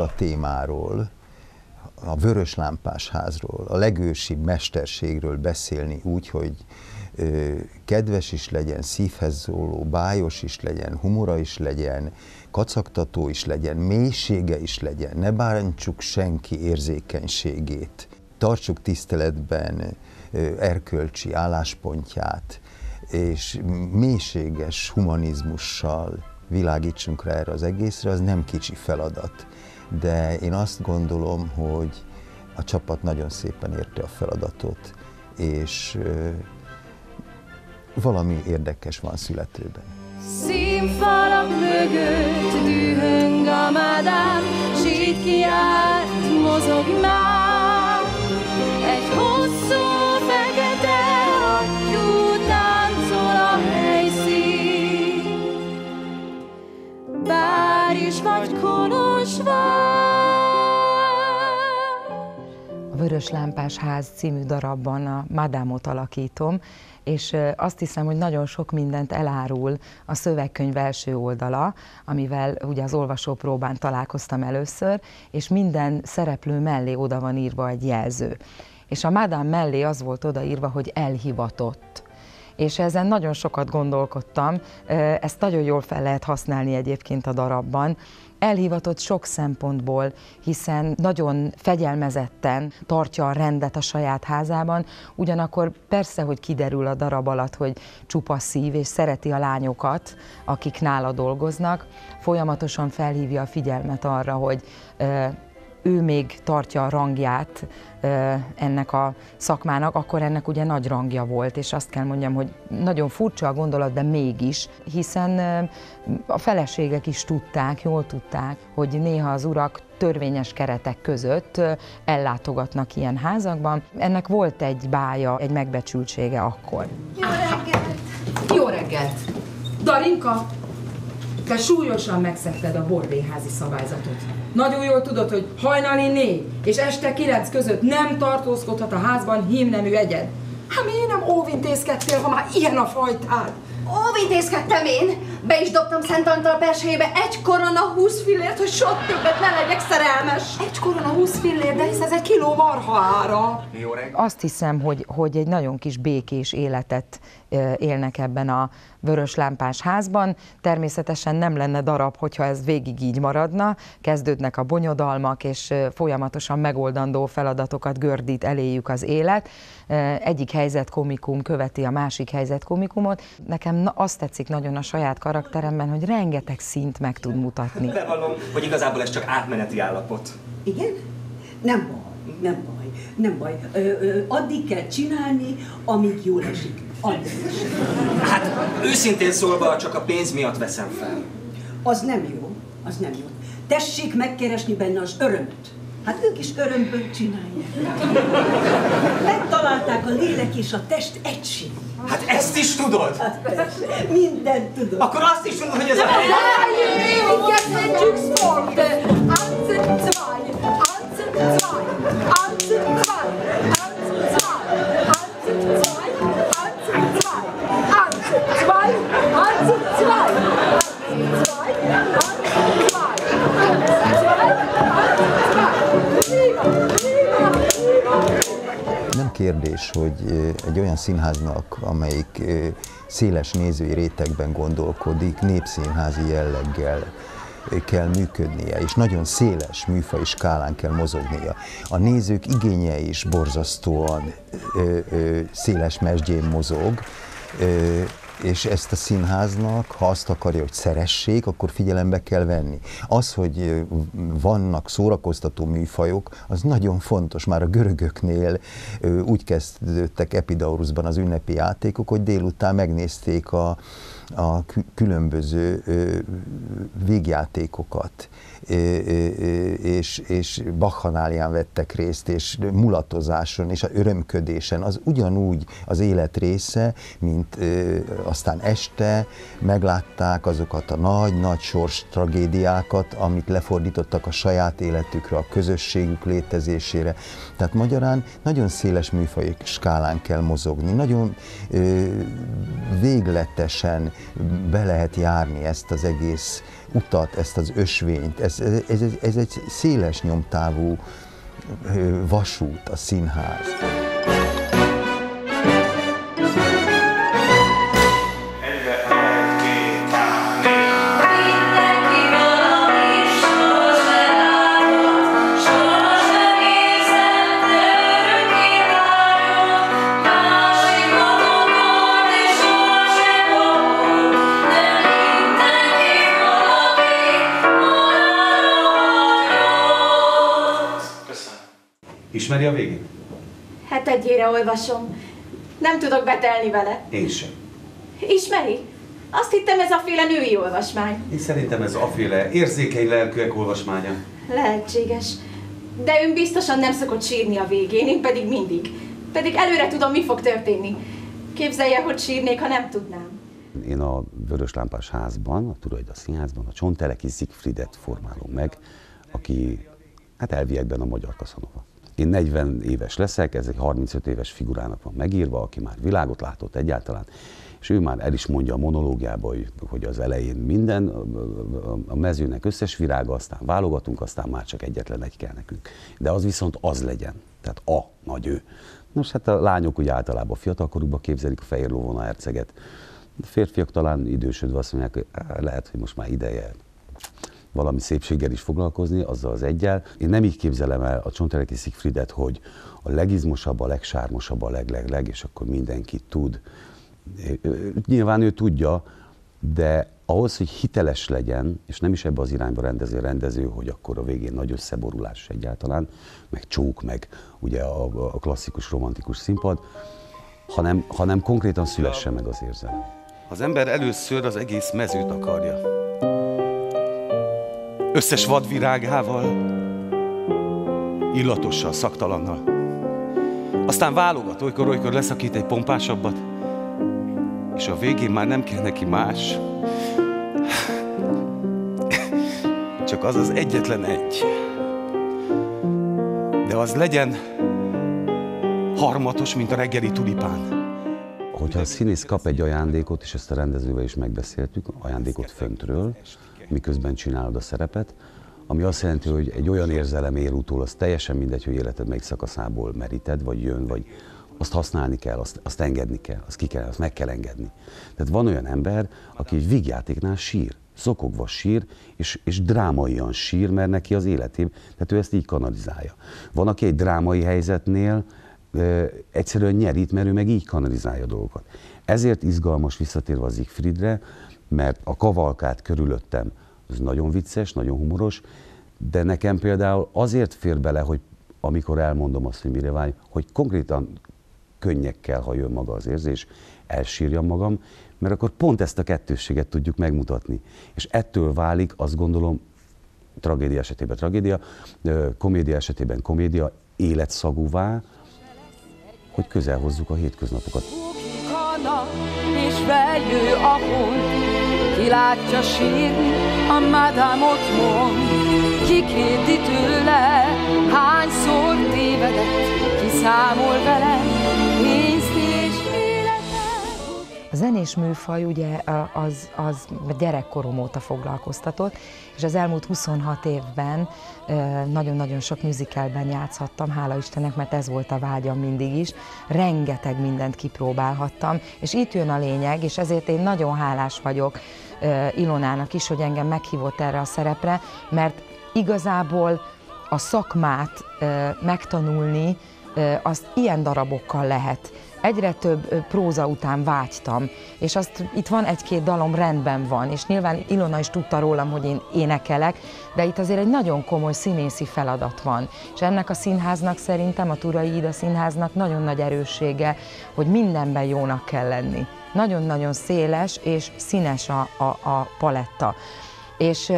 erről a témáról, a vörös lámpás házról, a legősibb mesterségről beszélni úgy, hogy ö, kedves is legyen, szívhez szóló, bájos is legyen, humora is legyen, kacagtató is legyen, mélysége is legyen, ne bántsuk senki érzékenységét, tartsuk tiszteletben ö, erkölcsi álláspontját, és mélységes humanizmussal világítsunk rá erre az egészre, az nem kicsi feladat. De én azt gondolom, hogy a csapat nagyon szépen érte a feladatot, és valami érdekes van születőben. Színfalak mögött dühöng a madám, s így kiárt mozog már. Egy hosszú Vörös Lámpás Ház című darabban a Madámot alakítom, és azt hiszem, hogy nagyon sok mindent elárul a szövegkönyv első oldala, amivel ugye az olvasópróbán találkoztam először, és minden szereplő mellé oda van írva egy jelző. És a Madame mellé az volt odaírva, hogy elhivatott és ezen nagyon sokat gondolkodtam, ezt nagyon jól fel lehet használni egyébként a darabban. Elhivatott sok szempontból, hiszen nagyon fegyelmezetten tartja a rendet a saját házában, ugyanakkor persze, hogy kiderül a darab alatt, hogy csupa szív, és szereti a lányokat, akik nála dolgoznak, folyamatosan felhívja a figyelmet arra, hogy ő még tartja a rangját ennek a szakmának, akkor ennek ugye nagy rangja volt, és azt kell mondjam, hogy nagyon furcsa a gondolat, de mégis, hiszen a feleségek is tudták, jól tudták, hogy néha az urak törvényes keretek között ellátogatnak ilyen házakban. Ennek volt egy bája, egy megbecsültsége akkor. Jó reggelt! Darinka, te súlyosan megszegted a bordéházi szabályzatot. Nagyon jól tudod, hogy hajnali négy és este kilenc között nem tartózkodhat a házban hímnemű egyed. Hát miért nem óvintézkedtél, ha már ilyen a fajtád? Óvintézkedtem én! Be is dobtam Szent Antal persébe egy korona 20 fillért, hogy sok többet ne legyek szerelmes. Egy korona 20 fillér, de hisz ez egy kiló marha ára. Azt hiszem, hogy, hogy egy nagyon kis békés életet élnek ebben a vörös lámpás házban. Természetesen nem lenne darab, hogyha ez végig így maradna. Kezdődnek a bonyodalmak, és folyamatosan megoldandó feladatokat gördít eléjük az élet. Egyik helyzet komikum követi a másik helyzet komikumot. Nekem na- azt tetszik nagyon a saját karakteremben, hogy rengeteg szint meg tud mutatni. Bevallom, hogy igazából ez csak átmeneti állapot. Igen? Nem baj, nem baj, nem baj. Ö, ö, addig kell csinálni, amíg jól esik. Addig. Hát őszintén szólva csak a pénz miatt veszem fel. Az nem jó, az nem jó. Tessék megkeresni benne az örömöt. Hát ők is örömből csinálják. Megtalálták a lélek és a test egység. Hát ezt is tudod? Hát persze, mindent tudok. Akkor azt is tudod, hogy ez a... olyan színháznak, amelyik széles nézői rétegben gondolkodik, népszínházi jelleggel kell működnie, és nagyon széles műfai skálán kell mozognia. A nézők igénye is borzasztóan széles mesdjén mozog, és ezt a színháznak, ha azt akarja, hogy szeressék, akkor figyelembe kell venni. Az, hogy vannak szórakoztató műfajok, az nagyon fontos. Már a görögöknél úgy kezdődtek Epidaurusban az ünnepi játékok, hogy délután megnézték a, a kü- különböző végjátékokat, és, és bakhanálián vettek részt, és mulatozáson, és a örömködésen, az ugyanúgy az élet része, mint aztán este meglátták azokat a nagy-nagy sors tragédiákat, amit lefordítottak a saját életükre, a közösségük létezésére. Tehát magyarán nagyon széles műfaj skálán kell mozogni, nagyon végletesen be lehet járni ezt az egész utat, ezt az ösvényt. Ez, ez, ez, ez egy széles nyomtávú vasút, a színház. Ismeri a végét? Hát egyére olvasom. Nem tudok betelni vele. Én sem. Ismeri? Azt hittem ez a féle női olvasmány. Én szerintem ez aféle érzékeny lelkűek olvasmánya. Lehetséges. De ön biztosan nem szokott sírni a végén, én pedig mindig. Pedig előre tudom, mi fog történni. Képzelje, hogy sírnék, ha nem tudnám. Én a Vörös Lámpás házban, a Turaida Színházban a Csonteleki Zigfriedet formálom meg, aki hát elviekben a magyar kaszanova. Én 40 éves leszek, ez egy 35 éves figurának van megírva, aki már világot látott egyáltalán, és ő már el is mondja a monológiába, hogy az elején minden, a mezőnek összes virága, aztán válogatunk, aztán már csak egyetlen egy kell nekünk. De az viszont az legyen, tehát a nagy ő. Nos, hát a lányok ugye általában fiatalkorukban képzelik a fehér lovona herceget. A férfiak talán idősödve azt mondják, hogy lehet, hogy most már ideje valami szépséggel is foglalkozni, azzal az egyel. Én nem így képzelem el a Csonteleki Szigfriedet, hogy a legizmosabb, a legsármosabb, a legleg-leg, és akkor mindenki tud. Nyilván ő tudja, de ahhoz, hogy hiteles legyen, és nem is ebbe az irányba rendező rendező, hogy akkor a végén nagy összeborulás egyáltalán, meg csók, meg ugye a, a klasszikus romantikus színpad, hanem, hanem konkrétan szülesse meg az érzelem. Az ember először az egész mezőt akarja összes vadvirágával, illatossal, szaktalannal. Aztán válogat, olykor-olykor leszakít egy pompásabbat, és a végén már nem kell neki más, csak az az egyetlen egy. De az legyen harmatos, mint a reggeli tulipán. Hogyha a színész kap egy ajándékot, és ezt a rendezővel is megbeszéltük, ajándékot föntről, miközben csinálod a szerepet, ami azt jelenti, hogy egy olyan érzelem ér utól, az teljesen mindegy, hogy életed melyik szakaszából meríted, vagy jön, vagy azt használni kell, azt, azt engedni kell, azt ki kell, azt meg kell engedni. Tehát van olyan ember, aki egy vígjátéknál sír, szokogva sír, és, és drámaian sír, mert neki az életében, tehát ő ezt így kanalizálja. Van, aki egy drámai helyzetnél ö, egyszerűen nyerít, mert ő meg így kanalizálja dolgokat. Ezért izgalmas visszatérve az Zigfriedre, mert a kavalkát körülöttem az nagyon vicces, nagyon humoros, de nekem például azért fér bele, hogy amikor elmondom azt, hogy mire vágy, hogy konkrétan könnyekkel, ha jön maga az érzés, elsírjam magam, mert akkor pont ezt a kettősséget tudjuk megmutatni. És ettől válik, azt gondolom, tragédia esetében tragédia, komédia esetében komédia, életszagúvá, hogy közel hozzuk a hétköznapokat. és feljő a ki látja sírni a madám otthon, ki kérdi tőle, hányszor tévedett, ki számol velem, pénzt és életet. A zenés műfaj ugye az, az gyerekkorom óta foglalkoztatott, és az elmúlt 26 évben nagyon-nagyon sok musicalben játszhattam, hála Istennek, mert ez volt a vágyam mindig is. Rengeteg mindent kipróbálhattam, és itt jön a lényeg, és ezért én nagyon hálás vagyok Ilonának is, hogy engem meghívott erre a szerepre, mert igazából a szakmát megtanulni, azt ilyen darabokkal lehet. Egyre több próza után vágytam, és azt itt van egy-két dalom, rendben van, és nyilván Ilona is tudta rólam, hogy én énekelek, de itt azért egy nagyon komoly színészi feladat van. És ennek a színháznak szerintem, a Turai Ida színháznak nagyon nagy erőssége, hogy mindenben jónak kell lenni nagyon-nagyon széles és színes a, a, a paletta. És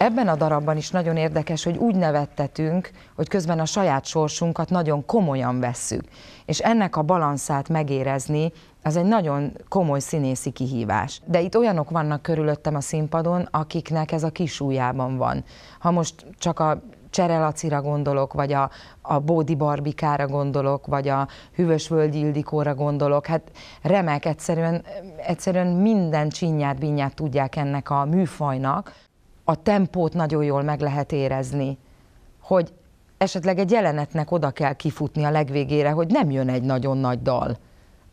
Ebben a darabban is nagyon érdekes, hogy úgy nevettetünk, hogy közben a saját sorsunkat nagyon komolyan vesszük. És ennek a balanszát megérezni, az egy nagyon komoly színészi kihívás. De itt olyanok vannak körülöttem a színpadon, akiknek ez a kis ujjában van. Ha most csak a Cserelacira gondolok, vagy a, a Bódi Barbikára gondolok, vagy a Hűvös Völgyi Ildikóra gondolok, hát remek, egyszerűen, egyszerűen minden csinyát, binyát tudják ennek a műfajnak. A tempót nagyon jól meg lehet érezni, hogy esetleg egy jelenetnek oda kell kifutni a legvégére, hogy nem jön egy nagyon nagy dal,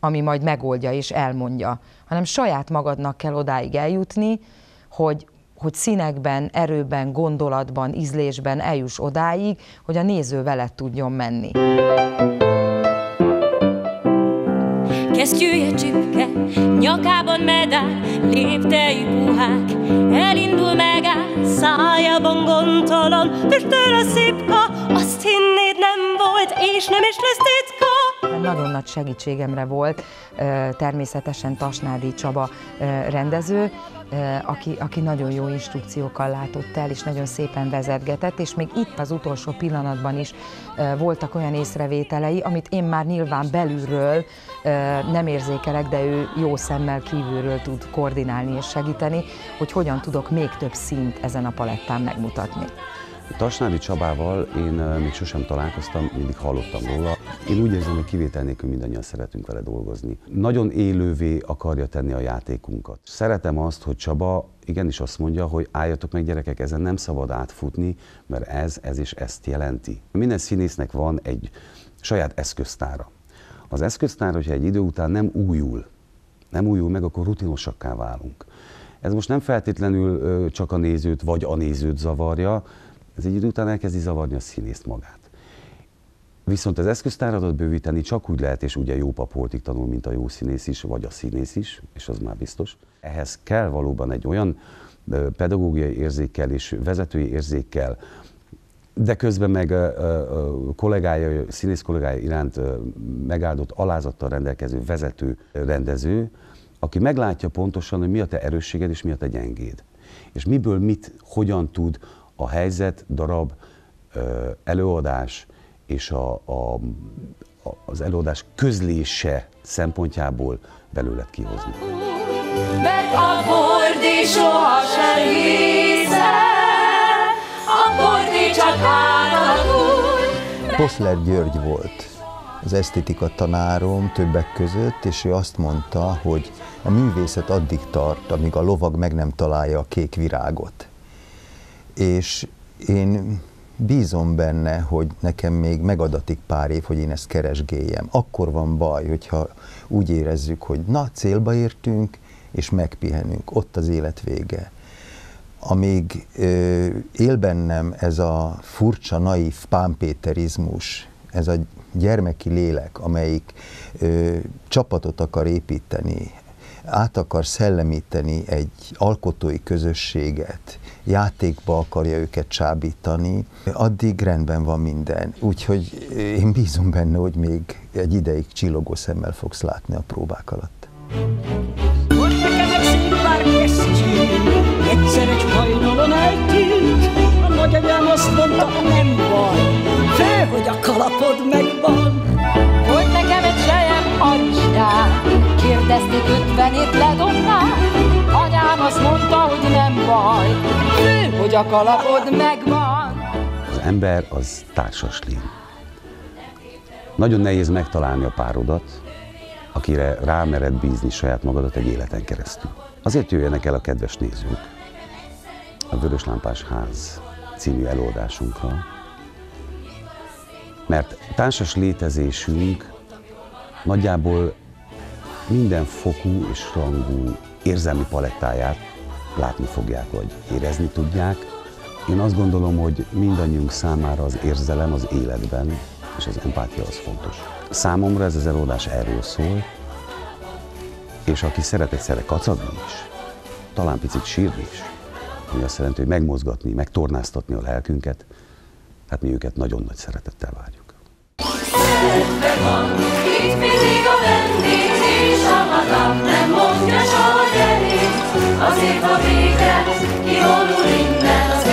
ami majd megoldja és elmondja, hanem saját magadnak kell odáig eljutni, hogy, hogy színekben, erőben, gondolatban, ízlésben eljuss odáig, hogy a néző veled tudjon menni. Kesztyűje csipke, nyakában medál, léptei puhák, elindul megáll, szájában gondtalan, füstöl a szipka, azt hinnéd nem volt, és nem is lesz titka. Nagyon nagy segítségemre volt természetesen Tasnádi Csaba rendező, aki, aki nagyon jó instrukciókkal látott el, és nagyon szépen vezetgetett, és még itt az utolsó pillanatban is voltak olyan észrevételei, amit én már nyilván belülről nem érzékelek, de ő jó szemmel kívülről tud koordinálni és segíteni, hogy hogyan tudok még több szint ezen a palettán megmutatni. Tasnádi Csabával én még sosem találkoztam, mindig hallottam róla. Én úgy érzem, hogy kivétel nélkül mindannyian szeretünk vele dolgozni. Nagyon élővé akarja tenni a játékunkat. Szeretem azt, hogy Csaba igenis azt mondja, hogy álljatok meg gyerekek, ezen nem szabad átfutni, mert ez, ez is ezt jelenti. Minden színésznek van egy saját eszköztára. Az eszköztár, hogyha egy idő után nem újul, nem újul meg, akkor rutinosakká válunk. Ez most nem feltétlenül csak a nézőt vagy a nézőt zavarja, ez egy idő után elkezdi zavarni a színészt magát. Viszont az eszköztáradat bővíteni csak úgy lehet, és ugye jó papoltig tanul, mint a jó színész is, vagy a színész is, és az már biztos. Ehhez kell valóban egy olyan pedagógiai érzékkel és vezetői érzékkel, de közben meg kollégája, színész kollégája iránt megáldott alázattal rendelkező vezető rendező, aki meglátja pontosan, hogy mi a te erősséged és mi a te gyengéd. És miből mit, hogyan tud a helyzet, darab, előadás és a, a, az előadás közlése szempontjából belőled kihozni. Mert a bordi sohasem a bordi csak átalakul. Poszler György volt az esztétika tanárom többek között, és ő azt mondta, hogy a művészet addig tart, amíg a lovag meg nem találja a kék virágot és én bízom benne, hogy nekem még megadatik pár év, hogy én ezt keresgéljem. Akkor van baj, hogyha úgy érezzük, hogy na, célba értünk, és megpihenünk, ott az élet vége. Amíg ö, él bennem ez a furcsa, naív pánpéterizmus, ez a gyermeki lélek, amelyik ö, csapatot akar építeni, át akar szellemíteni egy alkotói közösséget, játékba akarja őket csábítani, addig rendben van minden. Úgyhogy én bízom benne, hogy még egy ideig csillogó szemmel fogsz látni a próbák alatt. Egyszer egy hajnalon eltűnt, a nagyanyám azt mondta, nem baj, fő, hogy a kalapod megvan. Volt nekem egy sejem aristán, kérdezték ötvenét ledobnál, Anyám azt mondta, hogy nem baj, hogy a kalapod megvan. Az ember az társas lény. Nagyon nehéz megtalálni a párodat, akire rámered bízni saját magadat egy életen keresztül. Azért jöjjenek el a kedves nézők a Vörös Lámpás Ház című előadásunkra, mert társas létezésünk nagyjából minden fokú és rangú érzelmi palettáját látni fogják, vagy érezni tudják. Én azt gondolom, hogy mindannyiunk számára az érzelem az életben, és az empátia az fontos. Számomra ez az előadás erről szól, és aki szeret egyszerre kacagni is, talán picit sírni is, ami azt jelenti, hogy megmozgatni, megtornáztatni a lelkünket, hát mi őket nagyon nagy szeretettel várjuk. Szeretve van, itt mindig a vendég, és a madam nem mondja soha gyerét, azért a végre kivonul innen az